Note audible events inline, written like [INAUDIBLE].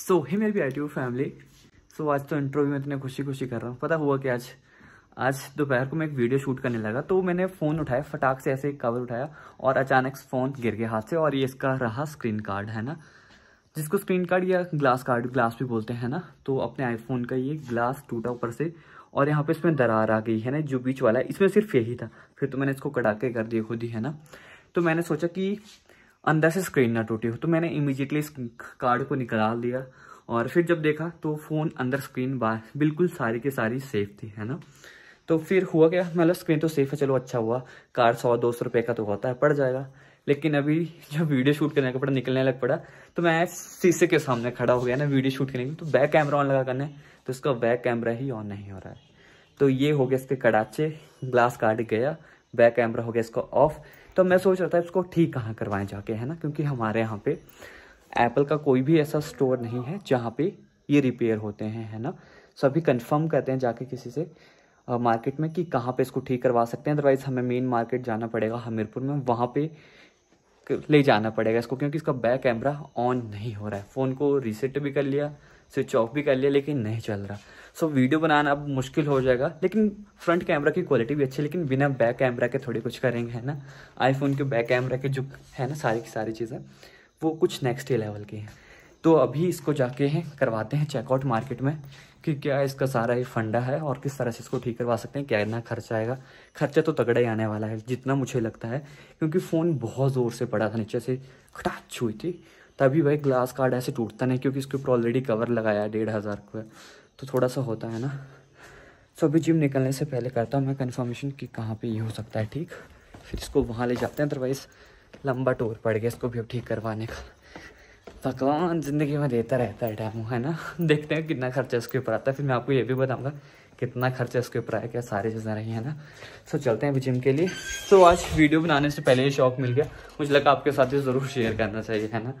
सो ही मेरी भी आई family so आज तो इंटरव्यू में इतने खुशी खुशी कर रहा हूँ। पता हुआ कि आज आज दोपहर को मैं एक वीडियो शूट करने लगा तो मैंने फ़ोन उठाया, फटाक से ऐसे एक कवर उठाया और अचानक फ़ोन गिर गया हाथ से और ये इसका रहा स्क्रीन कार्ड है ना? जिसको स्क्रीन कार्ड या ग्लास कार्ड ग्लास भी बोलते हैं ना? तो अपने आईफोन का ये ग्लास टूटा ऊपर से और यहाँ पे इसमें दरार आ गई, है ना? जो बीच वाला है, इसमें सिर्फ़ यही था। फिर तो मैंने इसको कटाके कर दिया खुद ही, है ना? तो मैंने सोचा कि अंदर से स्क्रीन ना टूटी हो। तो मैंने इमीजिएटली इस कार्ड को निकाल दिया और फिर जब देखा तो फ़ोन अंदर स्क्रीन बाहर बिल्कुल सारी की सारी सेफ़ थी, है ना? तो फिर हुआ क्या? मतलब स्क्रीन तो सेफ़ है, चलो अच्छा हुआ। कार सौ, दो सौ रुपये का तो होता है, पड़ जाएगा। लेकिन अभी जब वीडियो शूट करने का पड़ा निकलने लग पड़ा तो मैं शीशे के सामने खड़ा हो गया ना वीडियो शूट करने के तो बैक कैमरा ऑन लगा करने तो इसका बैक कैमरा ही ऑन नहीं हो रहा है। तो ये हो गया इसके कड़ाचे ग्लास काट गया। बैक कैमरा हो गया इसका ऑफ़ तो मैं सोच रहा था इसको ठीक कहाँ करवाएँ जाके, है ना? क्योंकि हमारे यहाँ पे एप्पल का कोई भी ऐसा स्टोर नहीं है जहाँ पे ये रिपेयर होते हैं, है ना? सभी कंफर्म करते हैं जाके किसी से मार्केट में कि कहाँ पे इसको ठीक करवा सकते हैं। अदरवाइज़ हमें मेन मार्केट जाना पड़ेगा हमीरपुर में। वहाँ पे ले जाना पड़ेगा इसको क्योंकि इसका बैक कैमरा ऑन नहीं हो रहा है। फ़ोन को रीसेट भी कर लिया स्विच ऑफ़ भी कर लिया लेकिन नहीं चल रहा। सो so, वीडियो बनाना अब मुश्किल हो जाएगा लेकिन फ्रंट कैमरा की क्वालिटी भी अच्छी है लेकिन बिना बैक कैमरा के थोड़ी कुछ करेंगे है ना? आईफोन के बैक कैमरा के जो है ना सारी की सारी चीज़ें वो कुछ नेक्स्ट ही लेवल की हैं। तो अभी इसको जाके हैं, करवाते हैं चेकआउट मार्केट में, कि क्या इसका सारा ये फंडा है और किस तरह से इसको ठीक करवा सकते हैं, क्या इतना खर्चा आएगा। खर्चा तो तगड़ा ही आने वाला है, जितना मुझे लगता है, क्योंकि फ़ोन बहुत ज़ोर से पड़ा था, नीचे से खटाच हुई थी। तभी भाई ग्लास कार्ड ऐसे टूटता नहीं, क्योंकि इसके ऊपर ऑलरेडी कवर लगाया है, डेढ़ हज़ार का तो थोड़ा सा होता है ना। सो अभी जिम निकलने से पहले करता हूँ मैं कन्फर्मेशन कि कहाँ पे ये हो सकता है ठीक। फिर इसको वहाँ ले जाते हैं अदरवाइज़ लंबा टूर पड़ गया इसको भी अब ठीक करवाने का। भगवान ज़िंदगी में देता रहता है टाइम है ना? [LAUGHS] देखते हैं कितना खर्चा इसके ऊपर आता है। फिर मैं आपको ये भी बताऊँगा कितना खर्चा उसके ऊपर आया क्या सारी चीज़ें रही है ना। सो so, चलते हैं अभी जिम के लिए। सो so, आज वीडियो बनाने से पहले ही शौक मिल गया। मुझे लगा आपके साथ ही ज़रूर शेयर करना चाहिए है ना?